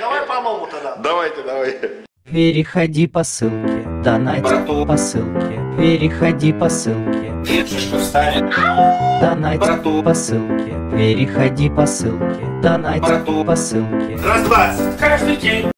Давай по-моему тогда. давайте, давай. Переходи по ссылке, донать Брату. по ссылке. Переходи по ссылке, Если что станет, донать Брату. по ссылке. Переходи по ссылке, донать Брату. по ссылке. раз-два, каждый день.